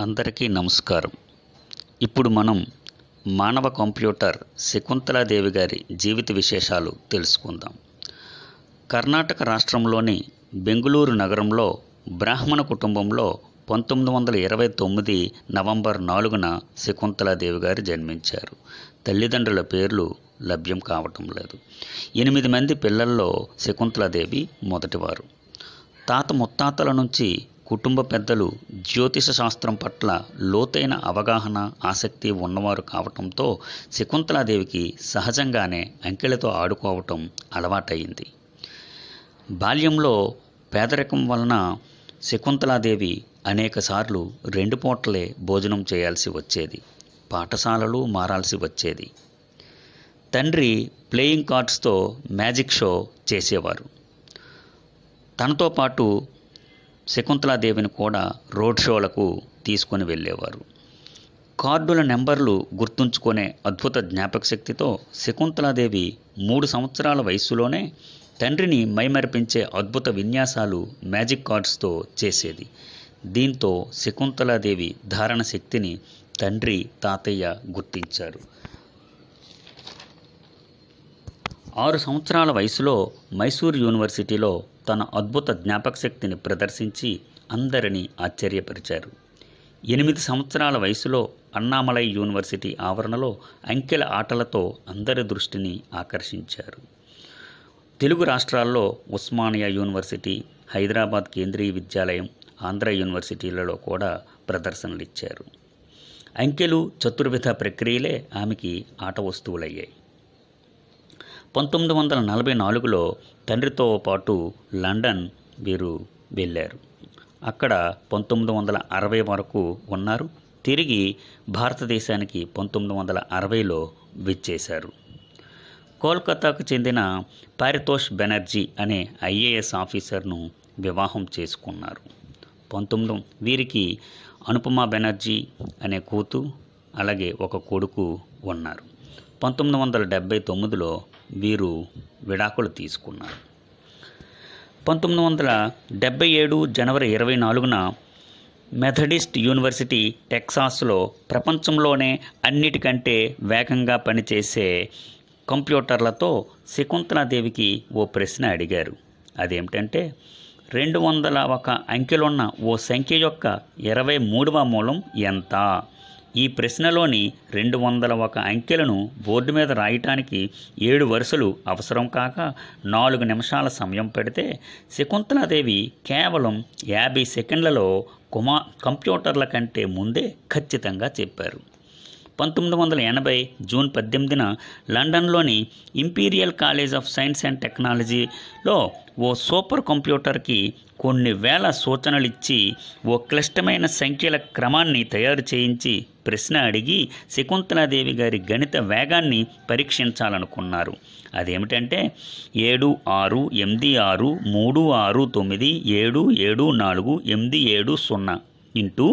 అందరికీ నమస్కారం. ఇప్పుడు మనం మానవ కంప్యూటర్ శకుంతలాదేవి గారి జీవిత విశేషాలు తెలుసుకుందాం. కర్ణాటక రాష్ట్రంలోని బెంగుళూరు నగరంలో బ్రాహ్మణ కుటుంబంలో పంతొమ్మిది వందల ఇరవై తొమ్మిది నవంబర్ నాలుగున శకుంతలాదేవి గారు జన్మించారు. తల్లిదండ్రుల పేర్లు లభ్యం కావటం లేదు. ఎనిమిది మంది పిల్లల్లో శకుంతలాదేవి మొదటివారు. తాత ముత్తాతల నుంచి కుటుంబ పెద్దలు జ్యోతిష శాస్త్రం పట్ల లోతైన అవగాహన ఆసక్తి ఉన్నవారు కావటంతో శకుంతలాదేవికి సహజంగానే అంకెలతో ఆడుకోవటం అలవాటైంది బాల్యంలో పేదరికం వలన శకుంతలాదేవి అనేకసార్లు రెండు పూటలే భోజనం చేయాల్సి వచ్చేది పాఠశాలలు మారాల్సి వచ్చేది. తండ్రి ప్లేయింగ్ కార్డ్స్తో మ్యాజిక్ షో చేసేవారు. తనతో పాటు శకుంతలాదేవిని కూడా రోడ్ షోలకు తీసుకొని వెళ్ళేవారు. కార్డుల నెంబర్లు గుర్తుంచుకునే అద్భుత జ్ఞాపక శక్తితో శకుంతలాదేవి మూడు సంవత్సరాల వయస్సులోనే తండ్రిని మైమరిపించే అద్భుత విన్యాసాలు మ్యాజిక్ కార్డ్స్తో చేసేది. దీంతో శకుంతలాదేవి ధారణ శక్తిని తండ్రి తాతయ్య గుర్తించారు. ఆరు సంవత్సరాల వయసులో మైసూర్ యూనివర్సిటీలో తన అద్భుత జ్ఞాపక శక్తిని ప్రదర్శించి అందరినీ ఆశ్చర్యపరిచారు. ఎనిమిది సంవత్సరాల వయసులో అన్నామలై యూనివర్సిటీ ఆవరణలో అంకెల ఆటలతో అందరి దృష్టిని ఆకర్షించారు. తెలుగు రాష్ట్రాల్లో ఉస్మానియా యూనివర్సిటీ హైదరాబాద్ కేంద్రీయ విద్యాలయం ఆంధ్ర యూనివర్సిటీలలో కూడా ప్రదర్శనలు ఇచ్చారు అంకెలు చతుర్విధ ప్రక్రియలే ఆమెకి ఆట వస్తువులయ్యాయి. పంతొమ్మిది వందల నలభై నాలుగులో తండ్రితో పాటు లండన్ వీరు వెళ్ళారు. అక్కడ పంతొమ్మిది వందల అరవై వరకు ఉన్నారు. తిరిగి భారతదేశానికి పంతొమ్మిది వందల అరవైలో విచ్చేశారు. కోల్కతాకు చెందిన పారితోష్ బెనర్జీ అనే ఐఏఎస్ ఆఫీసర్ను వివాహం చేసుకున్నారు. పంతొమ్మిది వీరికి అనుపమ బెనర్జీ అనే కూతు అలాగే ఒక కొడుకు ఉన్నారు. పంతొమ్మిది వందల డెబ్భై తొమ్మిదిలో వీరు విడాకులు తీసుకున్నారు. పంతొమ్మిది వందల డెబ్భై ఏడు జనవరి ఇరవై నాలుగున మెథడిస్ట్ యూనివర్సిటీ టెక్సాస్లో ప్రపంచంలోనే అన్నిటికంటే వేగంగా పనిచేసే కంప్యూటర్లతో శకుంతలాదేవికి ఓ ప్రశ్న అడిగారు. అదేమిటంటే రెండు వందల ఒక అంకెలున్న ఓ సంఖ్య యొక్క ఇరవై మూడవ మూలం ఎంత? ఈ ప్రశ్నలోని రెండు వందల ఒక అంకెలను బోర్డు మీద రాయటానికి ఏడు వరుసలు అవసరం కాక నాలుగు నిమిషాల సమయం పెడితే శకుంతలాదేవి కేవలం యాభై సెకండ్లలో కుమా కంప్యూటర్ల కంటే ముందే ఖచ్చితంగా చెప్పారు. పంతొమ్మిది వందల ఎనభై జూన్ పద్దెనిమిదిన లండన్లోని Imperial College of Science and టెక్నాలజీలో ఓ సూపర్ కంప్యూటర్కి కొన్ని వేల సూచనలు ఇచ్చి ఓ క్లిష్టమైన సంఖ్యల క్రమాన్ని తయారు చేయించి ప్రశ్న అడిగి శకుంతలాదేవి గారి గణిత వేగాన్ని పరీక్షించాలనుకున్నారు. అదేమిటంటే ఏడు ఆరు ఎనిమిది ఆరు మూడు ఆరు తొమ్మిది ఏడు ఏడు నాలుగు ఎనిమిది ఏడు సున్నా. ఇంటూ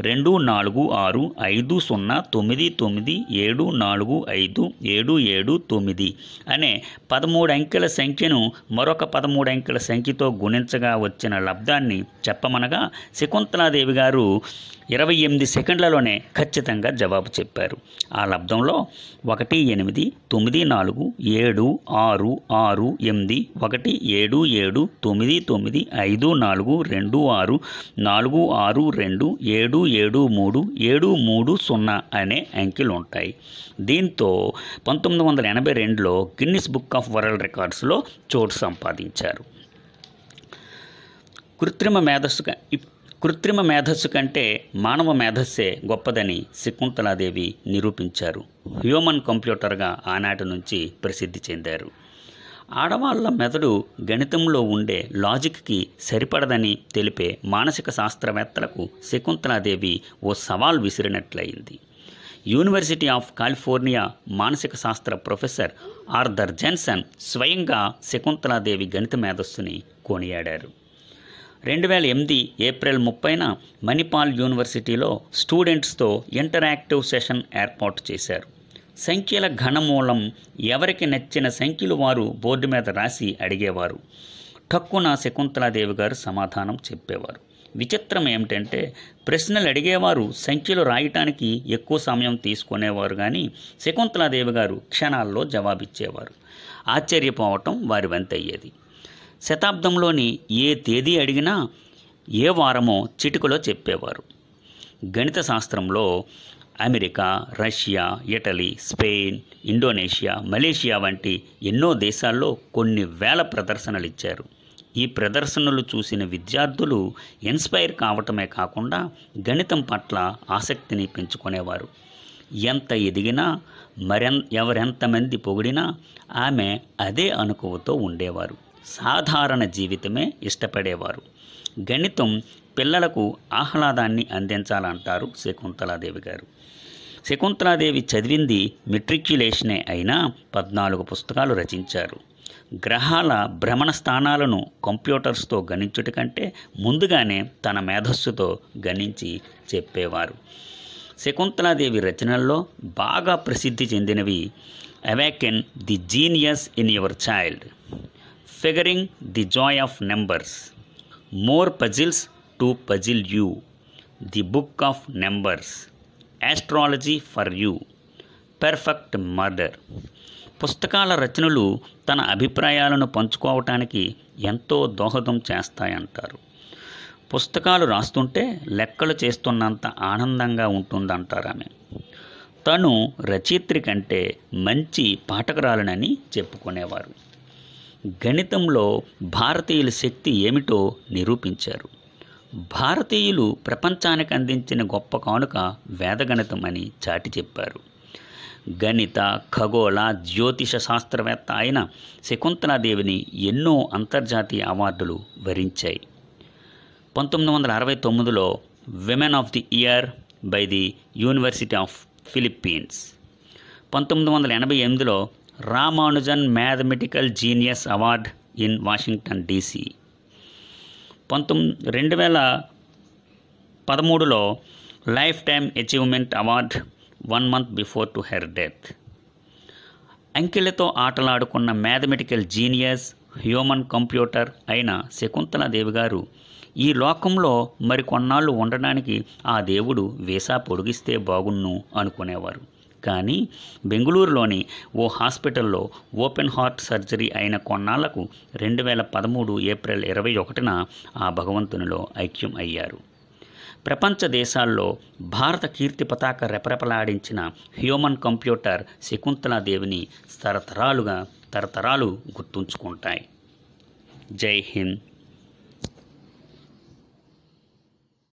రెండు నాలుగు ఆరు ఐదు సున్నా తొమ్మిది తొమ్మిది ఏడు నాలుగు ఐదు ఏడు ఏడు తొమ్మిది అనే పదమూడు అంకెల సంఖ్యను మరొక పదమూడు అంకెల సంఖ్యతో గుణించగా వచ్చిన లబ్ధాన్ని చెప్పమనగా శకుంతలాదేవి గారు ఇరవై ఎనిమిది సెకండ్లలోనే ఖచ్చితంగా జవాబు చెప్పారు. ఆ లబ్ధంలో ఒకటి ఎనిమిది తొమ్మిది నాలుగు ఏడు ఆరు ఆరు ఎనిమిది ఒకటి ఏడు ఏడు తొమ్మిది తొమ్మిది ఐదు నాలుగు రెండు ఆరు నాలుగు ఆరు రెండు ఏడు ఏడు మూడు ఏడు మూడు సున్నా అనే అంకెలు ఉంటాయి. దీంతో పంతొమ్మిది వందల ఎనభై రెండులో గిన్నిస్ బుక్ ఆఫ్ వరల్డ్ రికార్డ్స్లో చోటు సంపాదించారు. కృత్రిమ మేధస్సుగా కృత్రిమ మేధస్సు కంటే మానవ మేధస్సే గొప్పదని శకుంతలాదేవి నిరూపించారు. హ్యూమన్ కంప్యూటర్గా ఆనాటి నుంచి ప్రసిద్ధి చెందారు. ఆడవాళ్ళ మెదడు గణితంలో ఉండే లాజిక్కి సరిపడదని తెలిపే మానసిక శాస్త్రవేత్తలకు శకుంతలాదేవి ఓ సవాల్ విసిరినట్లయింది. యూనివర్సిటీ ఆఫ్ కాలిఫోర్నియా మానసిక శాస్త్ర ప్రొఫెసర్ ఆర్థర్ జెన్సన్ స్వయంగా శకుంతలాదేవి గణిత మేధస్సుని కొనియాడారు. రెండు వేల ఎనిమిది ఏప్రిల్ ముప్పైన మణిపాల్ యూనివర్సిటీలో స్టూడెంట్స్తో ఇంటరాక్టివ్ సెషన్ ఏర్పాటు చేశారు. సంఖ్యల ఘనమూలం ఎవరికి నచ్చిన సంఖ్యలు వారు బోర్డు మీద రాసి అడిగేవారు. ఠక్కున శకుంతలాదేవి గారు సమాధానం చెప్పేవారు. విచిత్రం ఏమిటంటే ప్రశ్నలు అడిగేవారు సంఖ్యలు రాయటానికి ఎక్కువ సమయం తీసుకునేవారు కానీ శకుంతలాదేవి గారు క్షణాల్లో జవాబిచ్చేవారు. ఆశ్చర్యపోవటం వారి వంతయ్యేది. శతాబ్దంలోని ఏ తేదీ అడిగినా ఏ వారమో చిటికలో చెప్పేవారు. గణిత శాస్త్రంలో America Russia Italy Spain Indonesia Malaysia వంటి ఎన్నో దేశాల్లో కొన్ని వేల ప్రదర్శనలు ఇచ్చారు ఈ ప్రదర్శనలు చూసిన విద్యార్థులు ఇన్స్పైర్ కావటమే కాకుండా గణితం పట్ల ఆసక్తిని పెంచుకునేవారు. ఎంత ఎదిగినా మరెన్ ఎవరెంతమంది పొగిడినా ఆమె అదే అనుకువతో ఉండేవారు. సాధారణ జీవితమే ఇష్టపడేవారు. గణితం పిల్లలకు ఆహ్లాదాన్ని అందించాలంటారు శకుంతలాదేవి గారు. శకుంతలాదేవి చదివింది మెట్రిక్యులేషనే అయినా పద్నాలుగు పుస్తకాలు రచించారు. గ్రహాల భ్రమణ స్థానాలను కంప్యూటర్స్తో గణించుట కంటే ముందుగానే తన మేధస్సుతో గణించి చెప్పేవారు. శకుంతలాదేవి రచనల్లో బాగా ప్రసిద్ధి చెందినవి awaken the genius in your child. Figuring the joy of numbers. More puzzles to puzzle you. The book of numbers. Astrology for you. Perfect murder పుస్తకాల రచనలు తన అభిప్రాయాలను పంచుకోవటానికి ఎంతో దోహదం చేస్తాయంటారు. పుస్తకాలు రాస్తుంటే లెక్కలు చేస్తున్నంత ఆనందంగా ఉంటుందంటారు ఆమె తను రచయిత్రి కంటే మంచి పాఠకురాలనని చెప్పుకునేవారు. గణితంలో భారతీయుల శక్తి ఏమిటో నిరూపించారు. భారతీయులు ప్రపంచానికి అందించిన గొప్ప కానుక వేదగణితం అని చాటి చెప్పారు. గణిత ఖగోళ జ్యోతిష శాస్త్రవేత్త అయిన శకుంతలాదేవిని ఎన్నో అంతర్జాతీయ అవార్డులు వరించాయి. పంతొమ్మిది వందల అరవై తొమ్మిదిలో women of the year by the university of Philippines పంతొమ్మిది వందల ఎనభై ఎనిమిదిలో Ramanujan mathematical genius award in Washington DC. పంతొమ్మిది రెండు వేల పదమూడులో life time achievement award one month before to her death. అంకెలతో ఆటలాడుకున్న మ్యాథమెటికల్ జీనియస్ హ్యూమన్ కంప్యూటర్ అయిన శకుంతలాదేవి గారు ఈ లోకంలో మరి కొన్నాళ్ళు ఉండడానికి ఆ దేవుడు వీసా పొడిగిస్తే బాగున్ను అనుకునేవారు. కానీ బెంగళూరులోని ఓ హాస్పిటల్లో ఓపెన్ హార్ట్ సర్జరీ అయిన కొన్నాళ్ళకు రెండు వేల పదమూడు ఏప్రిల్ ఇరవై ఒకటిన ఆ భగవంతునిలో ఐక్యం అయ్యారు. ప్రపంచ దేశాల్లో భారత కీర్తి పతాక రెపరెపలాడించిన హ్యూమన్ కంప్యూటర్ శకుంతలాదేవిని తరతరాలుగా తరతరాలు గుర్తుంచుకుంటాయి. జై హింద్.